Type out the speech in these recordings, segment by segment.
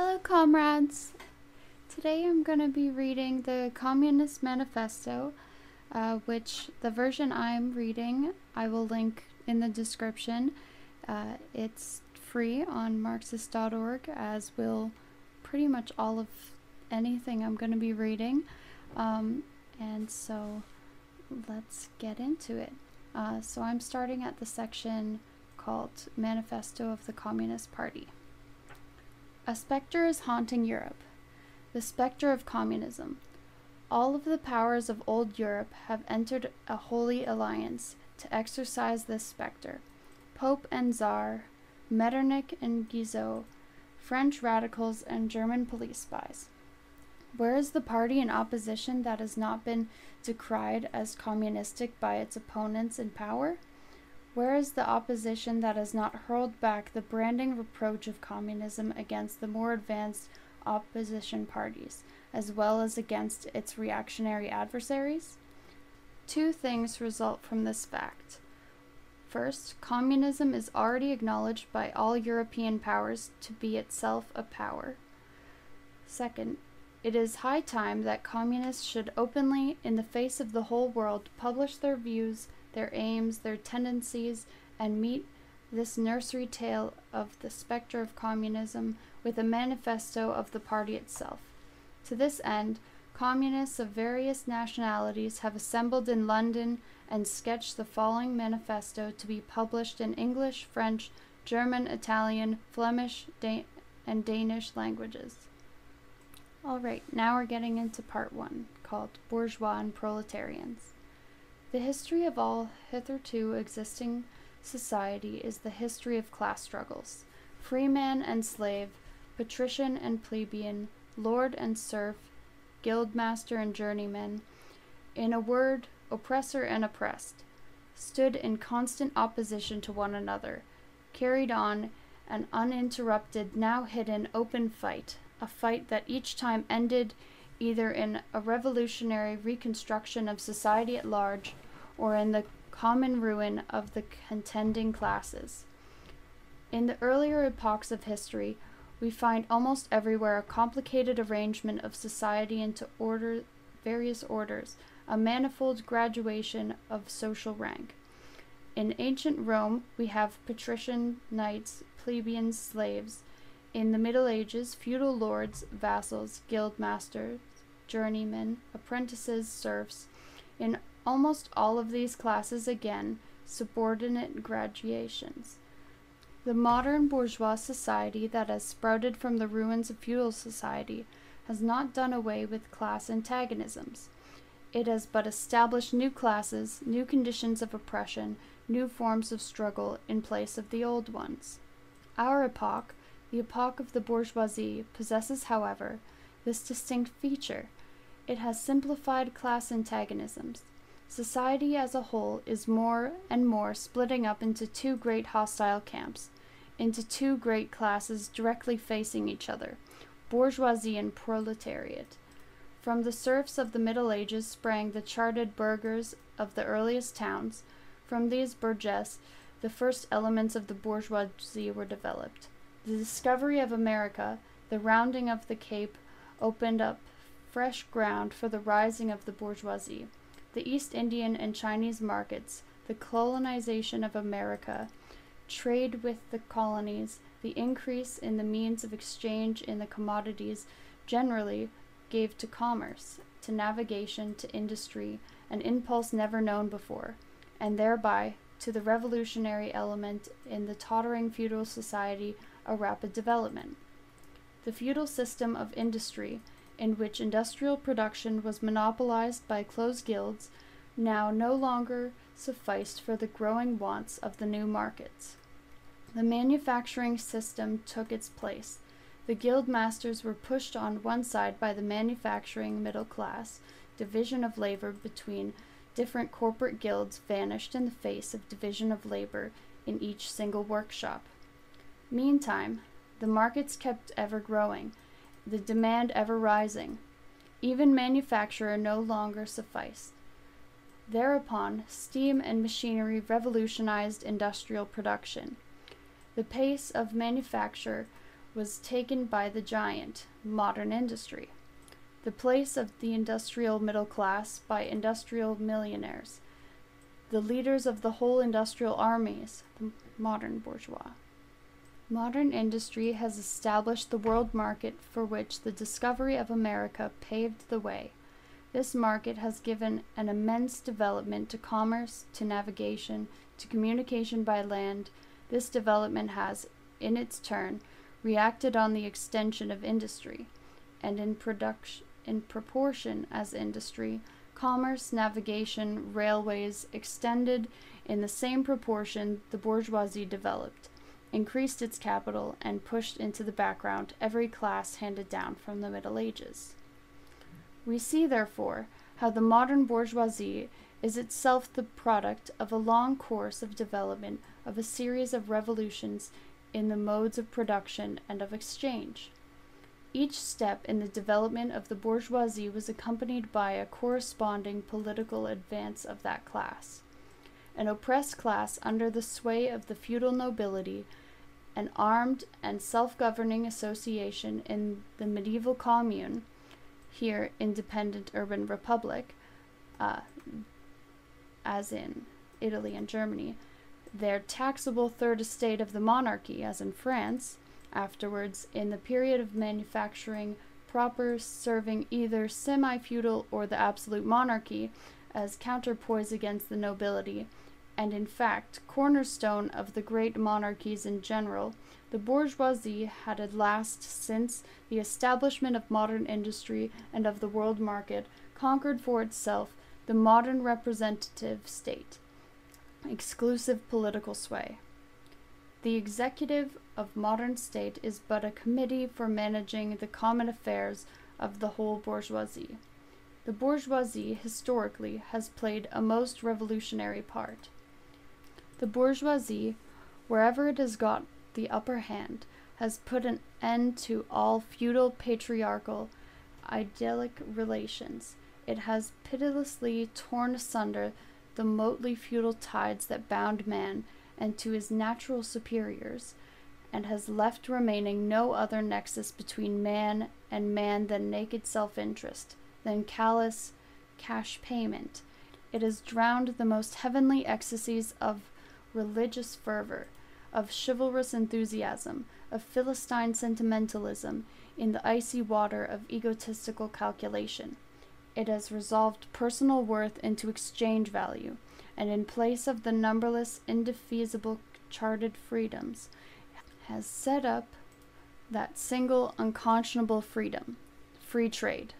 Hello, comrades. Today I'm going to be reading the Communist Manifesto, uh, which the version I'm reading I will link in the description. Uh, it's free on Marxist.org, as will pretty much all of anything I'm going to be reading. Um, and so let's get into it. Uh, so I'm starting at the section called Manifesto of the Communist Party. A specter is haunting Europe. The specter of communism. All of the powers of old Europe have entered a holy alliance to exorcise this specter. Pope and Czar, Metternich and Guizot, French radicals, and German police spies. Where is the party in opposition that has not been decried as communistic by its opponents in power? Where is the opposition that has not hurled back the branding reproach of communism against the more advanced opposition parties, as well as against its reactionary adversaries? Two things result from this fact. First, communism is already acknowledged by all European powers to be itself a power. Second, it is high time that communists should openly, in the face of the whole world, publish their views their aims, their tendencies, and meet this nursery tale of the specter of communism with a manifesto of the party itself. To this end, communists of various nationalities have assembled in London and sketched the following manifesto to be published in English, French, German, Italian, Flemish, da- and Danish languages. All right, now we're getting into part one, called Bourgeois and Proletarians. The history of all hitherto existing society is the history of class struggles. Freeman and slave, patrician and plebeian, lord and serf, guildmaster and journeyman, in a word, oppressor and oppressed, stood in constant opposition to one another, carried on an uninterrupted, now hidden, open fight, a fight that each time ended either in a revolutionary reconstruction of society at large or in the common ruin of the contending classes. In the earlier epochs of history, we find almost everywhere a complicated arrangement of society into order, various orders, a manifold graduation of social rank. In ancient Rome, we have patrician knights, plebeians, slaves. In the Middle Ages, feudal lords, vassals, guild masters, journeymen, apprentices, serfs. In almost all of these classes again subordinate gradations. The modern bourgeois society that has sprouted from the ruins of feudal society has not done away with class antagonisms. It has but established new classes, new conditions of oppression, new forms of struggle in place of the old ones. Our epoch, the epoch of the bourgeoisie, possesses, however, this distinct feature. It has simplified class antagonisms. Society as a whole is more and more splitting up into two great hostile camps, into two great classes directly facing each other bourgeoisie and proletariat. From the serfs of the Middle Ages sprang the chartered burghers of the earliest towns. From these burgesses, the first elements of the bourgeoisie were developed. The discovery of America, the rounding of the Cape, opened up fresh ground for the rising of the bourgeoisie the East Indian and Chinese markets, the colonization of America, trade with the colonies, the increase in the means of exchange in the commodities generally gave to commerce, to navigation, to industry, an impulse never known before, and thereby to the revolutionary element in the tottering feudal society a rapid development. The feudal system of industry in which industrial production was monopolized by closed guilds, now no longer sufficed for the growing wants of the new markets. The manufacturing system took its place. The guild masters were pushed on one side by the manufacturing middle class. Division of labor between different corporate guilds vanished in the face of division of labor in each single workshop. Meantime, the markets kept ever growing the demand ever rising. Even manufacture no longer sufficed. Thereupon, steam and machinery revolutionized industrial production. The pace of manufacture was taken by the giant, modern industry, the place of the industrial middle class by industrial millionaires, the leaders of the whole industrial armies, the modern bourgeois. Modern industry has established the world market for which the discovery of America paved the way. This market has given an immense development to commerce, to navigation, to communication by land. This development has, in its turn, reacted on the extension of industry, and in production in proportion as industry, commerce, navigation, railways extended in the same proportion the bourgeoisie developed increased its capital, and pushed into the background every class handed down from the Middle Ages. We see, therefore, how the modern bourgeoisie is itself the product of a long course of development of a series of revolutions in the modes of production and of exchange. Each step in the development of the bourgeoisie was accompanied by a corresponding political advance of that class. An oppressed class under the sway of the feudal nobility an armed and self governing association in the medieval commune, here independent urban republic, uh, as in Italy and Germany, their taxable third estate of the monarchy, as in France, afterwards in the period of manufacturing proper serving either semi feudal or the absolute monarchy as counterpoise against the nobility and in fact cornerstone of the great monarchies in general, the bourgeoisie had at last, since the establishment of modern industry and of the world market, conquered for itself the modern representative state, exclusive political sway. The executive of modern state is but a committee for managing the common affairs of the whole bourgeoisie. The bourgeoisie, historically, has played a most revolutionary part. The bourgeoisie, wherever it has got the upper hand, has put an end to all feudal patriarchal idyllic relations. It has pitilessly torn asunder the motley feudal tides that bound man and to his natural superiors, and has left remaining no other nexus between man and man than naked self interest, than callous cash payment. It has drowned the most heavenly ecstasies of religious fervor, of chivalrous enthusiasm, of Philistine sentimentalism in the icy water of egotistical calculation. It has resolved personal worth into exchange value, and in place of the numberless indefeasible charted freedoms, has set up that single unconscionable freedom, free trade.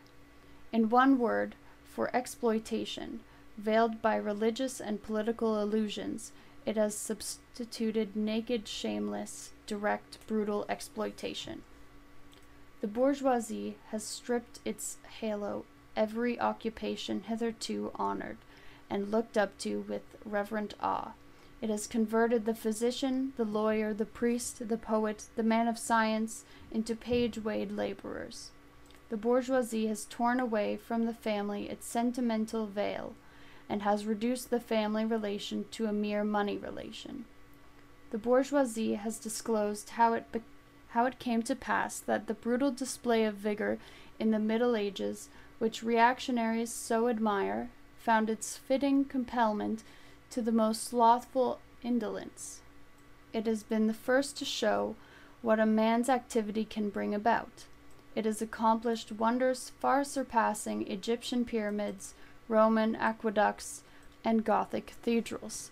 In one word, for exploitation, veiled by religious and political illusions, it has substituted naked, shameless, direct, brutal exploitation. The bourgeoisie has stripped its halo every occupation hitherto honored and looked up to with reverent awe. It has converted the physician, the lawyer, the priest, the poet, the man of science into page wade laborers. The bourgeoisie has torn away from the family its sentimental veil and has reduced the family relation to a mere money relation. The bourgeoisie has disclosed how it, be- how it came to pass that the brutal display of vigor in the Middle Ages, which reactionaries so admire, found its fitting complement to the most slothful indolence. It has been the first to show what a man's activity can bring about. It has accomplished wonders far surpassing Egyptian pyramids Roman aqueducts, and Gothic cathedrals.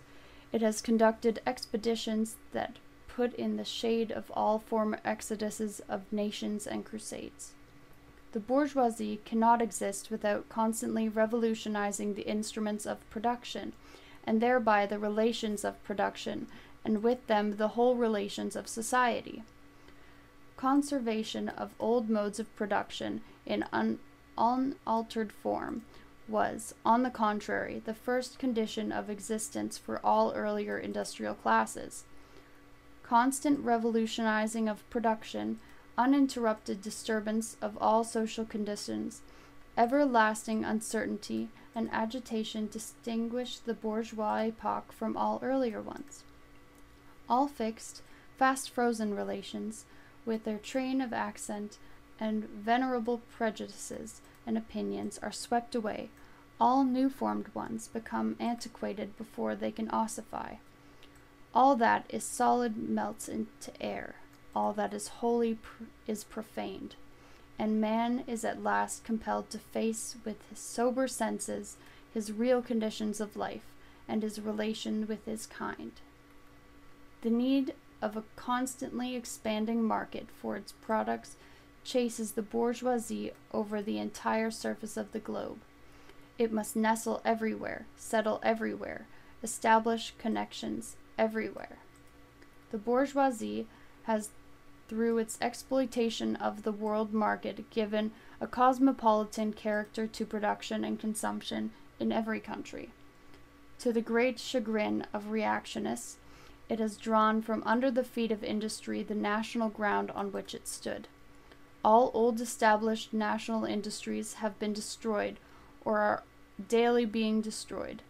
It has conducted expeditions that put in the shade of all former exoduses of nations and crusades. The bourgeoisie cannot exist without constantly revolutionizing the instruments of production, and thereby the relations of production, and with them the whole relations of society. Conservation of old modes of production in un- unaltered form was, on the contrary, the first condition of existence for all earlier industrial classes. Constant revolutionizing of production, uninterrupted disturbance of all social conditions, everlasting uncertainty and agitation distinguish the bourgeois epoch from all earlier ones. All fixed, fast frozen relations with their train of accent and venerable prejudices and opinions, are swept away. All new formed ones become antiquated before they can ossify. All that is solid melts into air. All that is holy pr- is profaned. And man is at last compelled to face with his sober senses his real conditions of life and his relation with his kind. The need of a constantly expanding market for its products chases the bourgeoisie over the entire surface of the globe. It must nestle everywhere, settle everywhere, establish connections everywhere. The bourgeoisie has, through its exploitation of the world market, given a cosmopolitan character to production and consumption in every country. To the great chagrin of reactionists, it has drawn from under the feet of industry the national ground on which it stood. All old established national industries have been destroyed or are daily being destroyed.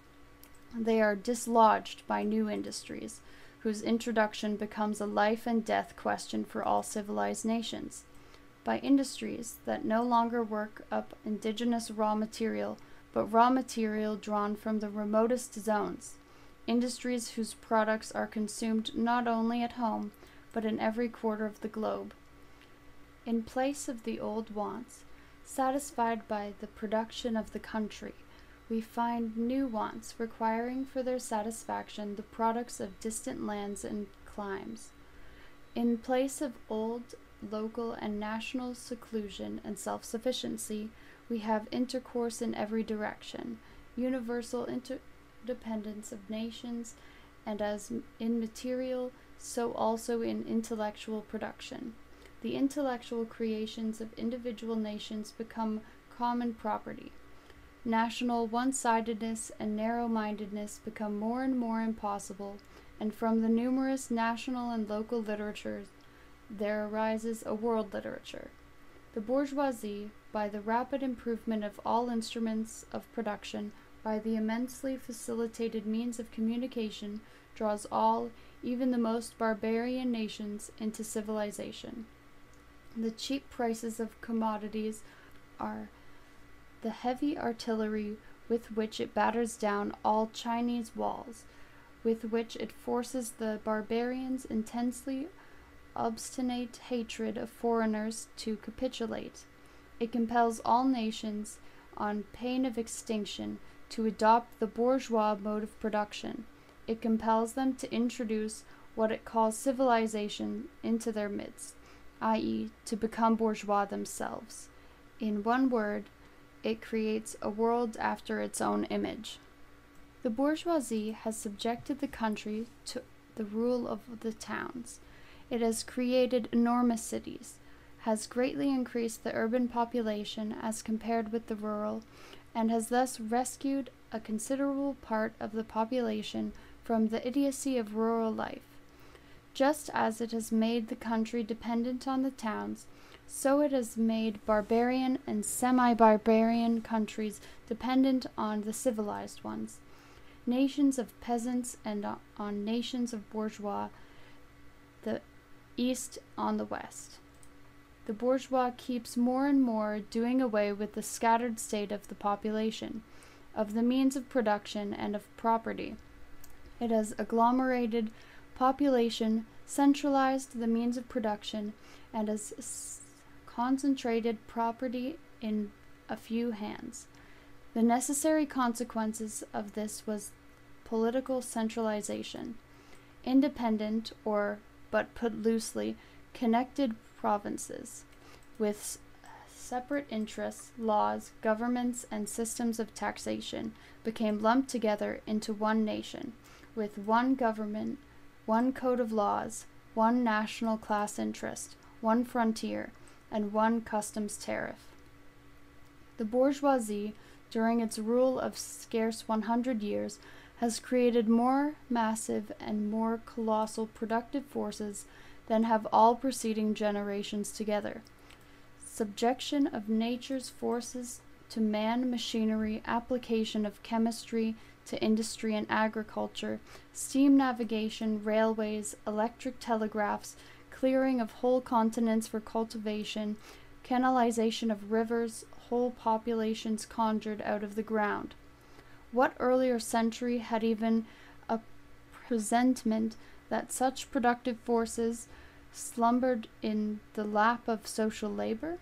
They are dislodged by new industries, whose introduction becomes a life and death question for all civilized nations. By industries that no longer work up indigenous raw material, but raw material drawn from the remotest zones industries whose products are consumed not only at home, but in every quarter of the globe. In place of the old wants, satisfied by the production of the country, we find new wants requiring for their satisfaction the products of distant lands and climes. In place of old local and national seclusion and self sufficiency, we have intercourse in every direction, universal interdependence of nations, and as in material, so also in intellectual production. The intellectual creations of individual nations become common property. National one sidedness and narrow mindedness become more and more impossible, and from the numerous national and local literatures there arises a world literature. The bourgeoisie, by the rapid improvement of all instruments of production, by the immensely facilitated means of communication, draws all, even the most barbarian nations, into civilization. The cheap prices of commodities are the heavy artillery with which it batters down all Chinese walls, with which it forces the barbarians' intensely obstinate hatred of foreigners to capitulate. It compels all nations, on pain of extinction, to adopt the bourgeois mode of production. It compels them to introduce what it calls civilization into their midst, i.e., to become bourgeois themselves. In one word, it creates a world after its own image. The bourgeoisie has subjected the country to the rule of the towns. It has created enormous cities, has greatly increased the urban population as compared with the rural, and has thus rescued a considerable part of the population from the idiocy of rural life. Just as it has made the country dependent on the towns, so it has made barbarian and semi barbarian countries dependent on the civilized ones. Nations of peasants and on nations of bourgeois, the east on the west the bourgeois keeps more and more doing away with the scattered state of the population, of the means of production, and of property. It has agglomerated population, centralized the means of production, and has concentrated property in a few hands. The necessary consequences of this was political centralization. Independent, or, but put loosely, connected provinces with separate interests, laws, governments, and systems of taxation became lumped together into one nation, with one government, one code of laws, one national class interest, one frontier, and one customs tariff. The bourgeoisie, during its rule of scarce 100 years, has created more massive and more colossal productive forces than have all preceding generations together. Subjection of nature's forces to man machinery, application of chemistry to industry and agriculture, steam navigation, railways, electric telegraphs, clearing of whole continents for cultivation, canalization of rivers, whole populations conjured out of the ground. What earlier century had even a presentiment that such productive forces slumbered in the lap of social labor?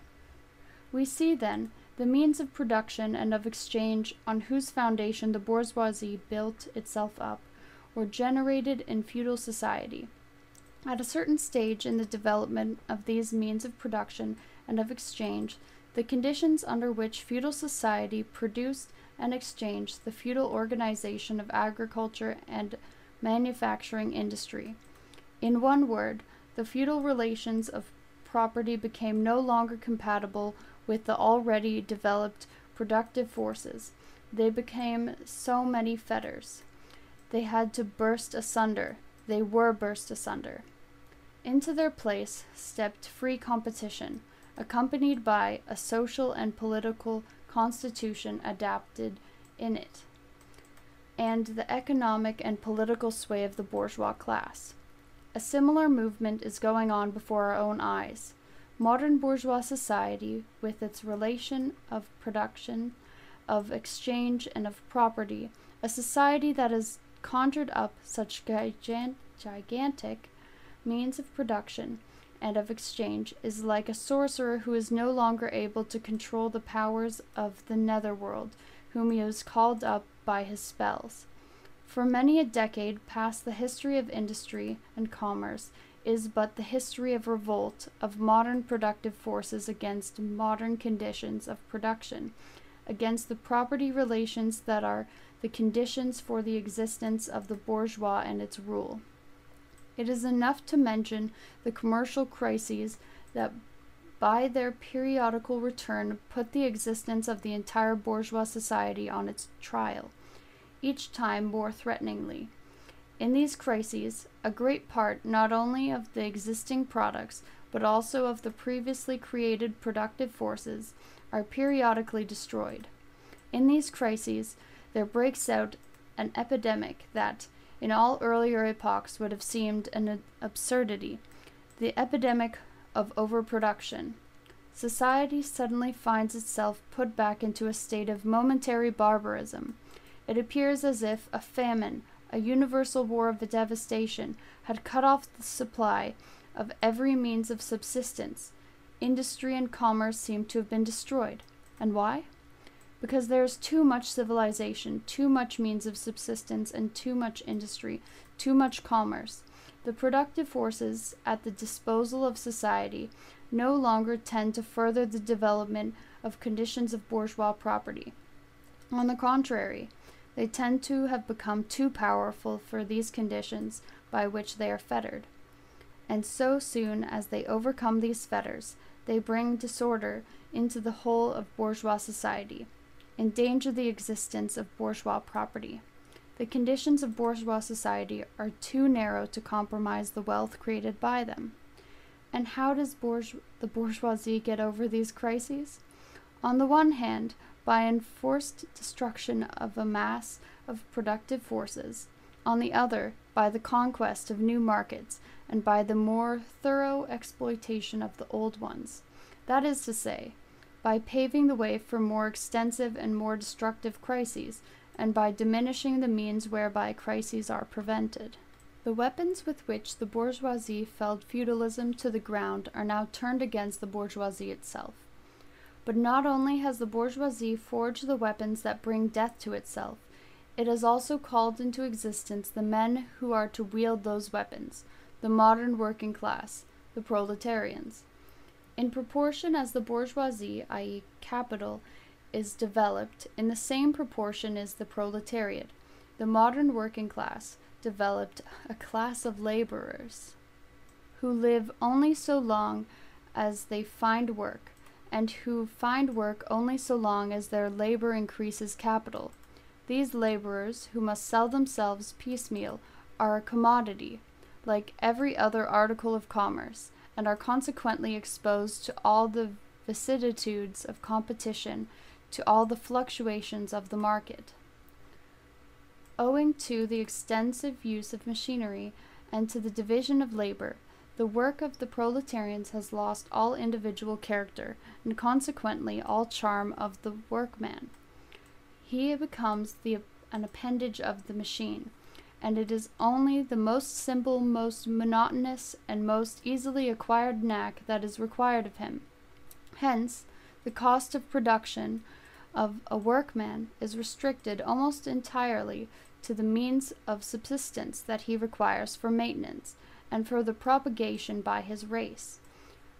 We see, then, the means of production and of exchange on whose foundation the bourgeoisie built itself up, were generated in feudal society. At a certain stage in the development of these means of production and of exchange, the conditions under which feudal society produced and exchanged the feudal organization of agriculture and manufacturing industry. In one word, the feudal relations of property became no longer compatible with the already developed productive forces. They became so many fetters. They had to burst asunder. They were burst asunder. Into their place stepped free competition, accompanied by a social and political constitution adapted in it, and the economic and political sway of the bourgeois class. A similar movement is going on before our own eyes. Modern bourgeois society, with its relation of production, of exchange, and of property, a society that has conjured up such gigantic means of production and of exchange, is like a sorcerer who is no longer able to control the powers of the netherworld, whom he has called up by his spells. For many a decade past, the history of industry and commerce is but the history of revolt of modern productive forces against modern conditions of production, against the property relations that are the conditions for the existence of the bourgeois and its rule. It is enough to mention the commercial crises that by their periodical return put the existence of the entire bourgeois society on its trial, each time more threateningly. In these crises, a great part not only of the existing products, but also of the previously created productive forces, are periodically destroyed. In these crises, there breaks out an epidemic that, in all earlier epochs, would have seemed an absurdity the epidemic of overproduction. Society suddenly finds itself put back into a state of momentary barbarism. It appears as if a famine, a universal war of devastation had cut off the supply of every means of subsistence. Industry and commerce seemed to have been destroyed. And why? Because there is too much civilization, too much means of subsistence, and too much industry, too much commerce. The productive forces at the disposal of society no longer tend to further the development of conditions of bourgeois property. On the contrary, they tend to have become too powerful for these conditions by which they are fettered. And so soon as they overcome these fetters, they bring disorder into the whole of bourgeois society, endanger the existence of bourgeois property. The conditions of bourgeois society are too narrow to compromise the wealth created by them. And how does bourge- the bourgeoisie get over these crises? On the one hand, by enforced destruction of a mass of productive forces, on the other, by the conquest of new markets, and by the more thorough exploitation of the old ones. That is to say, by paving the way for more extensive and more destructive crises, and by diminishing the means whereby crises are prevented. The weapons with which the bourgeoisie felled feudalism to the ground are now turned against the bourgeoisie itself. But not only has the bourgeoisie forged the weapons that bring death to itself, it has also called into existence the men who are to wield those weapons, the modern working class, the proletarians. In proportion as the bourgeoisie, i.e., capital, is developed, in the same proportion is the proletariat, the modern working class, developed a class of laborers who live only so long as they find work, and who find work only so long as their labor increases capital. These laborers, who must sell themselves piecemeal, are a commodity, like every other article of commerce, and are consequently exposed to all the vicissitudes of competition, to all the fluctuations of the market. Owing to the extensive use of machinery and to the division of labor, The work of the proletarians has lost all individual character, and consequently all charm of the workman. He becomes the, an appendage of the machine, and it is only the most simple, most monotonous, and most easily acquired knack that is required of him. Hence, the cost of production of a workman is restricted almost entirely to the means of subsistence that he requires for maintenance and for the propagation by his race.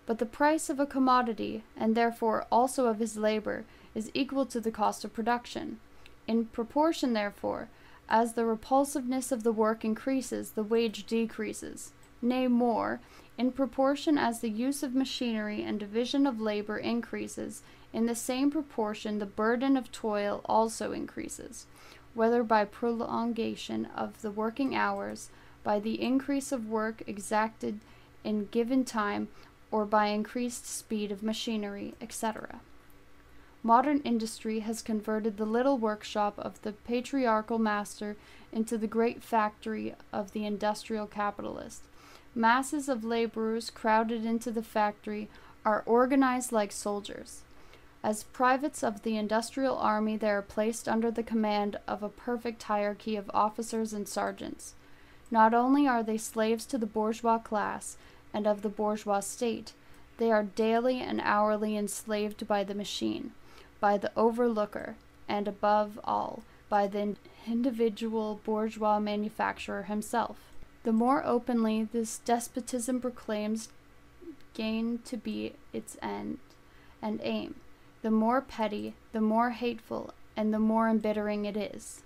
But the price of a commodity, and therefore also of his labor, is equal to the cost of production. In proportion, therefore, as the repulsiveness of the work increases, the wage decreases. Nay, more, in proportion as the use of machinery and division of labor increases, in the same proportion the burden of toil also increases, whether by prolongation of the working hours, by the increase of work exacted in given time, or by increased speed of machinery, etc. Modern industry has converted the little workshop of the patriarchal master into the great factory of the industrial capitalist. Masses of laborers crowded into the factory are organized like soldiers. As privates of the industrial army, they are placed under the command of a perfect hierarchy of officers and sergeants. Not only are they slaves to the bourgeois class and of the bourgeois state, they are daily and hourly enslaved by the machine, by the overlooker, and above all, by the individual bourgeois manufacturer himself. The more openly this despotism proclaims gain to be its end and aim, the more petty, the more hateful, and the more embittering it is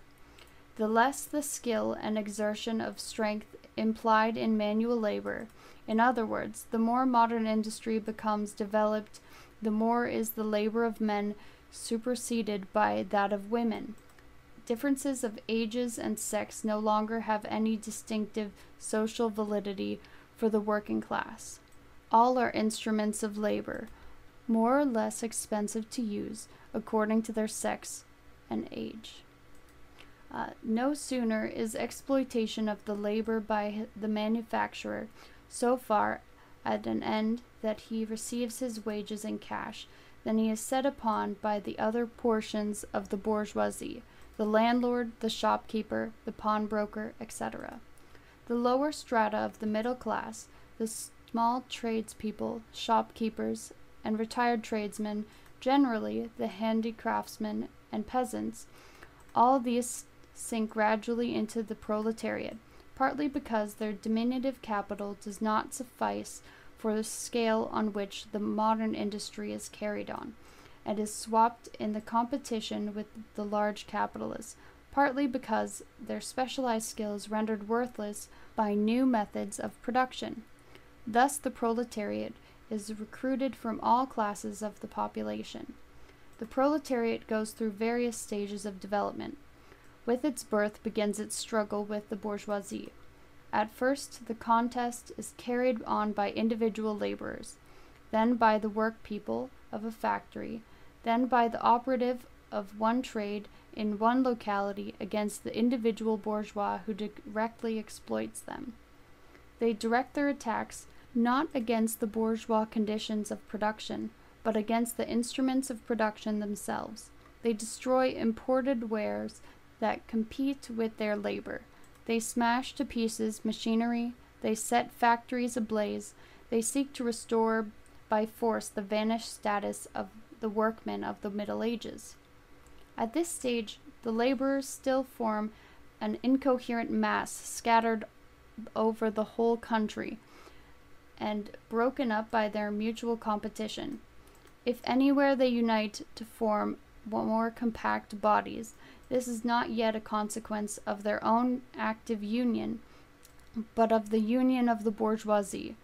the less the skill and exertion of strength implied in manual labor. In other words, the more modern industry becomes developed, the more is the labor of men superseded by that of women. Differences of ages and sex no longer have any distinctive social validity for the working class. All are instruments of labor, more or less expensive to use according to their sex and age. Uh, no sooner is exploitation of the labor by the manufacturer so far at an end that he receives his wages in cash than he is set upon by the other portions of the bourgeoisie the landlord, the shopkeeper, the pawnbroker, etc. The lower strata of the middle class, the small tradespeople, shopkeepers, and retired tradesmen, generally the handicraftsmen and peasants, all these sink gradually into the proletariat, partly because their diminutive capital does not suffice for the scale on which the modern industry is carried on, and is swapped in the competition with the large capitalists, partly because their specialized skills rendered worthless by new methods of production. Thus, the proletariat is recruited from all classes of the population. The proletariat goes through various stages of development. With its birth begins its struggle with the bourgeoisie. At first, the contest is carried on by individual laborers, then by the workpeople of a factory, then by the operative of one trade in one locality against the individual bourgeois who directly exploits them. They direct their attacks not against the bourgeois conditions of production, but against the instruments of production themselves. They destroy imported wares that compete with their labor. They smash to pieces machinery, they set factories ablaze, they seek to restore by force the vanished status of the workmen of the Middle Ages. At this stage, the laborers still form an incoherent mass scattered over the whole country and broken up by their mutual competition. If anywhere they unite to form more compact bodies, this is not yet a consequence of their own active union, but of the union of the bourgeoisie,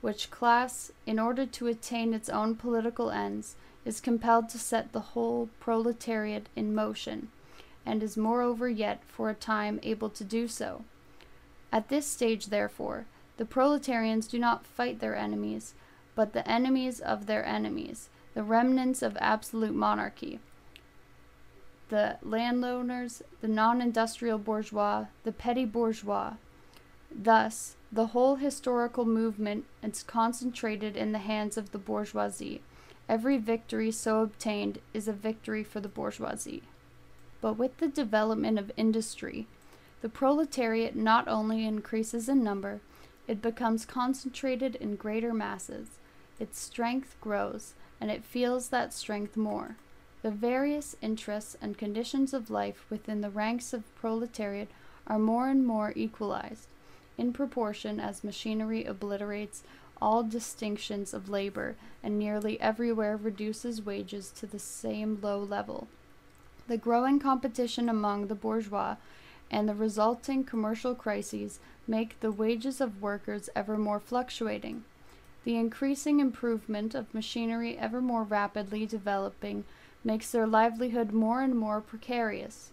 which class, in order to attain its own political ends, is compelled to set the whole proletariat in motion, and is moreover yet for a time able to do so. At this stage, therefore, the proletarians do not fight their enemies, but the enemies of their enemies, the remnants of absolute monarchy the landowners, the non industrial bourgeois, the petty bourgeois. Thus, the whole historical movement is concentrated in the hands of the bourgeoisie. Every victory so obtained is a victory for the bourgeoisie. But with the development of industry, the proletariat not only increases in number, it becomes concentrated in greater masses. Its strength grows, and it feels that strength more. The various interests and conditions of life within the ranks of proletariat are more and more equalized, in proportion as machinery obliterates all distinctions of labor and nearly everywhere reduces wages to the same low level. The growing competition among the bourgeois and the resulting commercial crises make the wages of workers ever more fluctuating. The increasing improvement of machinery ever more rapidly developing makes their livelihood more and more precarious.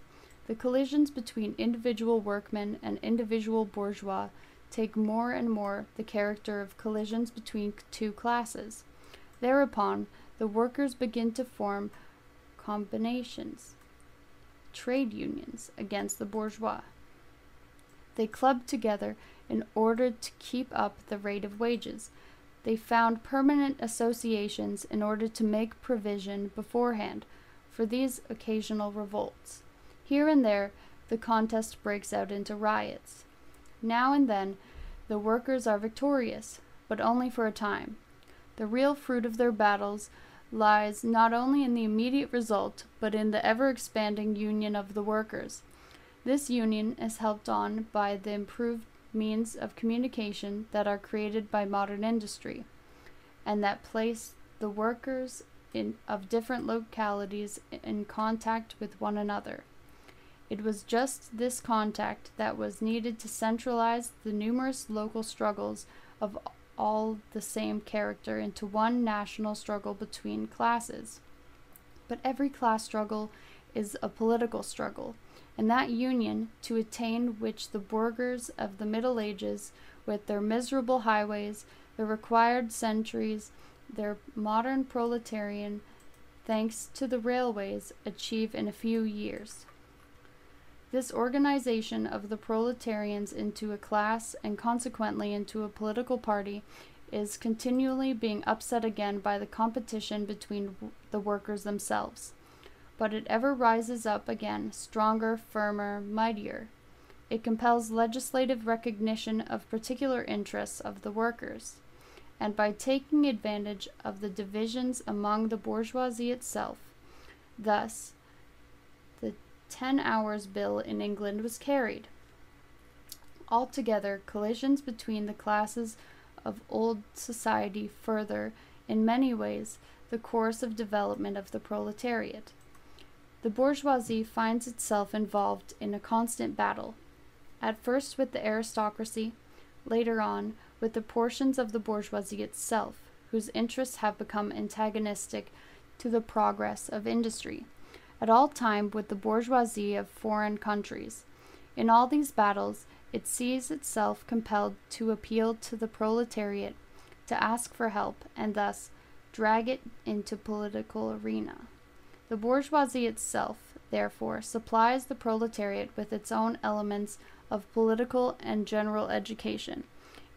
The collisions between individual workmen and individual bourgeois take more and more the character of collisions between two classes. Thereupon, the workers begin to form combinations, trade unions, against the bourgeois. They club together in order to keep up the rate of wages. They found permanent associations in order to make provision beforehand for these occasional revolts. Here and there, the contest breaks out into riots. Now and then, the workers are victorious, but only for a time. The real fruit of their battles lies not only in the immediate result, but in the ever expanding union of the workers. This union is helped on by the improved means of communication that are created by modern industry, and that place the workers in, of different localities in contact with one another. It was just this contact that was needed to centralize the numerous local struggles of all the same character into one national struggle between classes. But every class struggle is a political struggle, and that union, to attain which the burghers of the Middle Ages, with their miserable highways, their required sentries, their modern proletarian, thanks to the railways, achieve in a few years. This organization of the proletarians into a class and consequently into a political party is continually being upset again by the competition between the workers themselves. But it ever rises up again, stronger, firmer, mightier. It compels legislative recognition of particular interests of the workers. And by taking advantage of the divisions among the bourgeoisie itself, thus, the ten hours bill in England was carried. Altogether, collisions between the classes of old society further, in many ways, the course of development of the proletariat. The bourgeoisie finds itself involved in a constant battle, at first with the aristocracy, later on with the portions of the bourgeoisie itself, whose interests have become antagonistic to the progress of industry at all time with the bourgeoisie of foreign countries. In all these battles, it sees itself compelled to appeal to the proletariat, to ask for help, and thus drag it into political arena. The bourgeoisie itself, therefore, supplies the proletariat with its own elements of political and general education.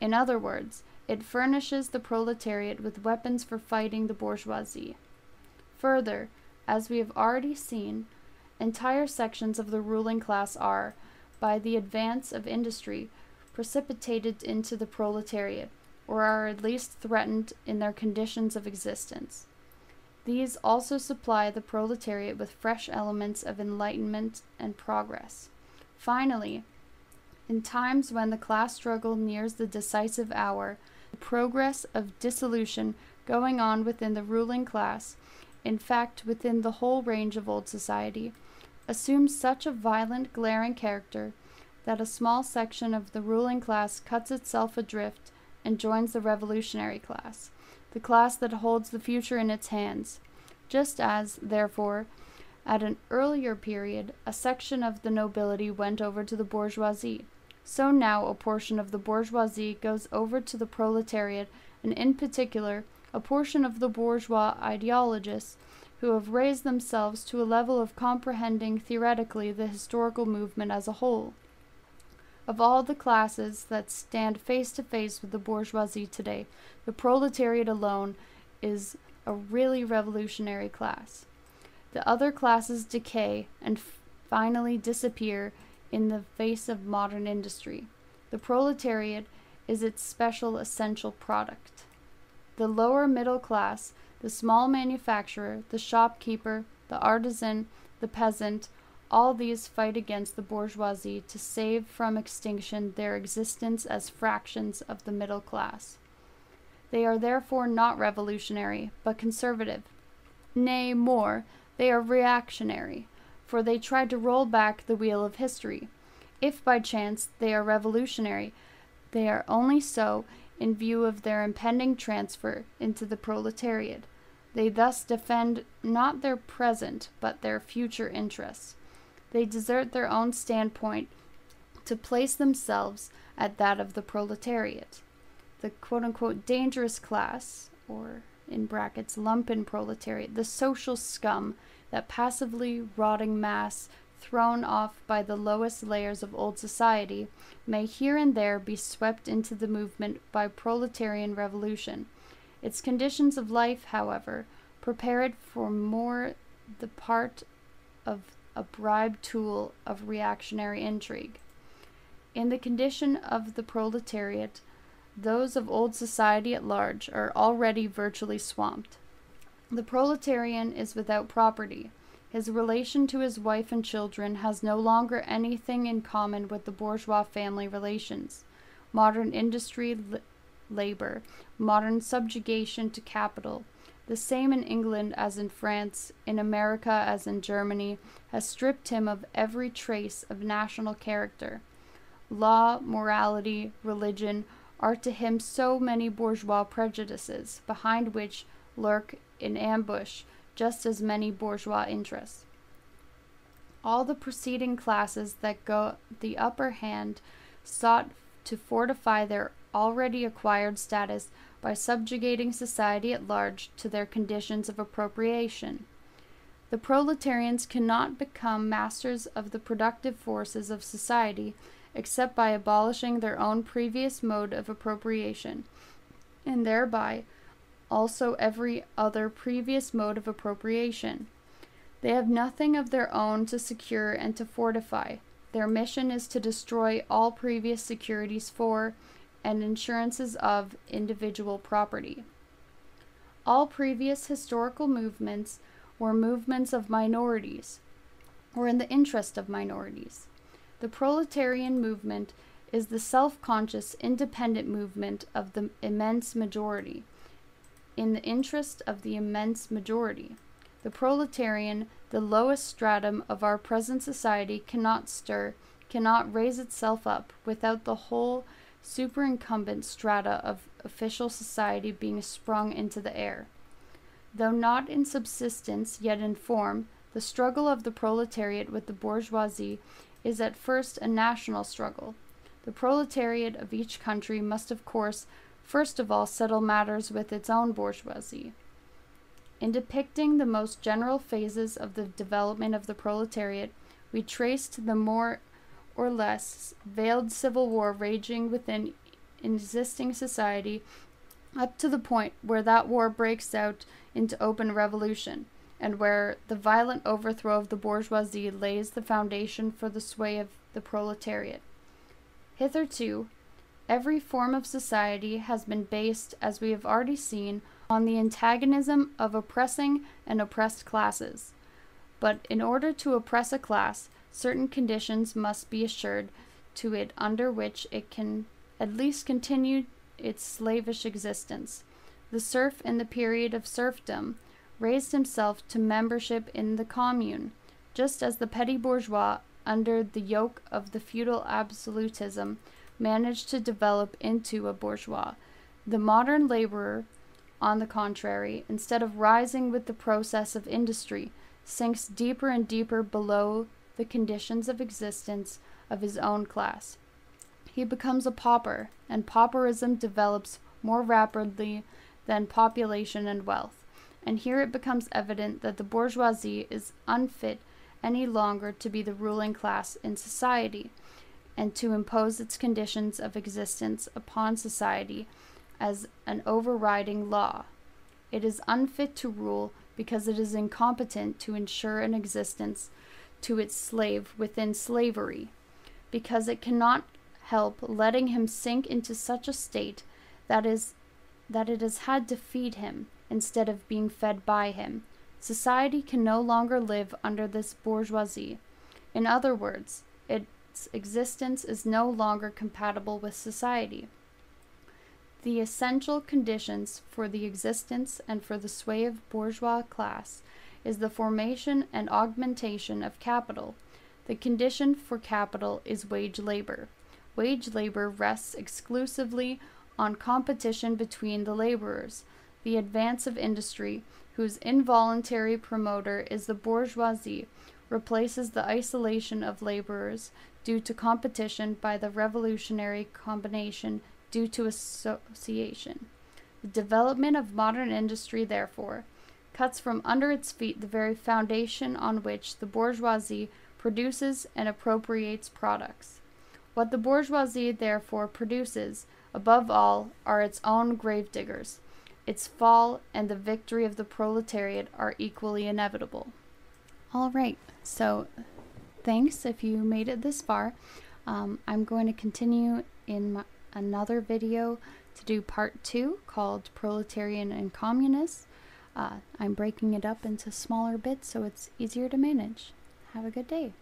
In other words, it furnishes the proletariat with weapons for fighting the bourgeoisie. Further, as we have already seen, entire sections of the ruling class are, by the advance of industry, precipitated into the proletariat, or are at least threatened in their conditions of existence. These also supply the proletariat with fresh elements of enlightenment and progress. Finally, in times when the class struggle nears the decisive hour, the progress of dissolution going on within the ruling class in fact within the whole range of old society, assumes such a violent, glaring character that a small section of the ruling class cuts itself adrift and joins the revolutionary class, the class that holds the future in its hands, just as, therefore, at an earlier period, a section of the nobility went over to the bourgeoisie. So now a portion of the bourgeoisie goes over to the proletariat, and in particular, a portion of the bourgeois ideologists who have raised themselves to a level of comprehending theoretically the historical movement as a whole. Of all the classes that stand face to face with the bourgeoisie today, the proletariat alone is a really revolutionary class. The other classes decay and finally disappear in the face of modern industry. The proletariat is its special essential product. The lower middle class, the small manufacturer, the shopkeeper, the artisan, the peasant, all these fight against the bourgeoisie to save from extinction their existence as fractions of the middle class. They are therefore not revolutionary, but conservative. Nay, more, they are reactionary, for they try to roll back the wheel of history. If by chance they are revolutionary, they are only so in view of their impending transfer into the proletariat. They thus defend not their present, but their future interests. They desert their own standpoint to place themselves at that of the proletariat. The quote unquote dangerous class, or in brackets lumpen proletariat, the social scum, that passively rotting mass thrown off by the lowest layers of old society, may here and there be swept into the movement by proletarian revolution. Its conditions of life, however, prepare it for more the part of a bribed tool of reactionary intrigue. In the condition of the proletariat, those of old society at large are already virtually swamped. The proletarian is without property. His relation to his wife and children has no longer anything in common with the bourgeois family relations. Modern industry, labor, modern subjugation to capital, the same in England as in France, in America as in Germany, has stripped him of every trace of national character. Law, morality, religion are to him so many bourgeois prejudices, behind which lurk in ambush just as many bourgeois interests. All the preceding classes that go the upper hand sought to fortify their already acquired status by subjugating society at large to their conditions of appropriation. The proletarians cannot become masters of the productive forces of society except by abolishing their own previous mode of appropriation, and thereby also every other previous mode of appropriation. They have nothing of their own to secure and to fortify. Their mission is to destroy all previous securities for and insurances of individual property. All previous historical movements were movements of minorities, or in the interest of minorities. The proletarian movement is the self conscious, independent movement of the immense majority, in the interest of the immense majority. The proletarian, the lowest stratum of our present society, cannot stir, cannot raise itself up without the whole superincumbent strata of official society being sprung into the air. Though not in subsistence, yet in form, the struggle of the proletariat with the bourgeoisie is at first a national struggle. The proletariat of each country must, of course, first of all settle matters with its own bourgeoisie. In depicting the most general phases of the development of the proletariat, we traced the more or less veiled civil war raging within existing society up to the point where that war breaks out into open revolution, and where the violent overthrow of the bourgeoisie lays the foundation for the sway of the proletariat. Hitherto, every form of society has been based, as we have already seen, on the antagonism of oppressing and oppressed classes. But in order to oppress a class, certain conditions must be assured to it under which it can at least continue its slavish existence. The serf in the period of serfdom raised himself to membership in the commune, just as the petty bourgeois, under the yoke of the feudal absolutism, managed to develop into a bourgeois. The modern laborer, on the contrary, instead of rising with the process of industry, sinks deeper and deeper below the conditions of existence of his own class. He becomes a pauper, and pauperism develops more rapidly than population and wealth. And here it becomes evident that the bourgeoisie is unfit any longer to be the ruling class in society. and to impose its conditions of existence upon society as an overriding law. It is unfit to rule because it is incompetent to ensure an existence to its slave within slavery, because it cannot help letting him sink into such a state that is that it has had to feed him instead of being fed by him. Society can no longer live under this bourgeoisie. In other words, its existence is no longer compatible with society. The essential conditions for the existence and for the sway of bourgeois class is the formation and augmentation of capital. The condition for capital is wage labor. Wage labor rests exclusively on competition between the laborers. The advance of industry, whose involuntary promoter is the bourgeoisie, replaces the isolation of laborers due to competition by the revolutionary combination due to association. The development of modern industry, therefore, cuts from under its feet the very foundation on which the bourgeoisie produces and appropriates products. What the bourgeoisie, therefore, produces, above all, are its own gravediggers. Its fall and the victory of the proletariat are equally inevitable. All right, so thanks if you made it this far. Um, I'm going to continue in my, another video to do part two called Proletarian and Communist. Uh, I'm breaking it up into smaller bits so it's easier to manage. Have a good day.